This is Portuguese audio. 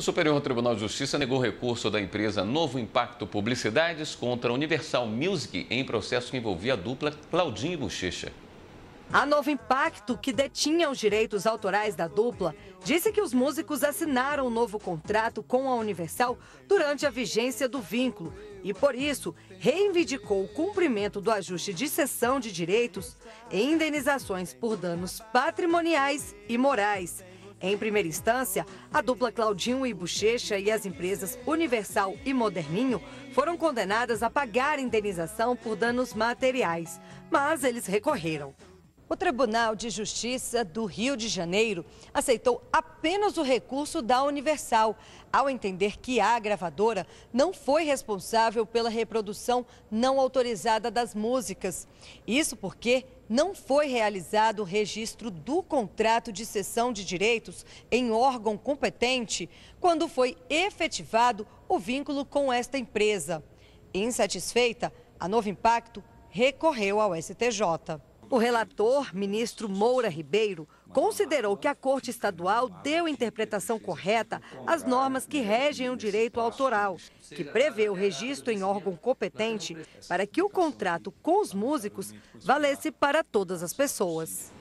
O Superior Tribunal de Justiça negou recurso da empresa Novo Impacto Publicidades contra a Universal Music em processo que envolvia a dupla Claudinho e Bochecha. A Novo Impacto, que detinha os direitos autorais da dupla, disse que os músicos assinaram um novo contrato com a Universal durante a vigência do vínculo e, por isso, reivindicou o cumprimento do ajuste de cessão de direitos e indenizações por danos patrimoniais e morais. Em primeira instância, a dupla Claudinho e Bochecha e as empresas Universal e Moderninho foram condenadas a pagar indenização por danos materiais, mas eles recorreram. O Tribunal de Justiça do Rio de Janeiro aceitou apenas o recurso da Universal, ao entender que a gravadora não foi responsável pela reprodução não autorizada das músicas. Isso porque não foi realizado o registro do contrato de cessão de direitos em órgão competente quando foi efetivado o vínculo com esta empresa. Insatisfeita, a Novo Impacto recorreu ao STJ. O relator, ministro Moura Ribeiro, considerou que a Corte Estadual deu interpretação correta às normas que regem o direito autoral, que prevê o registro em órgão competente para que o contrato com os músicos valesse para todas as pessoas.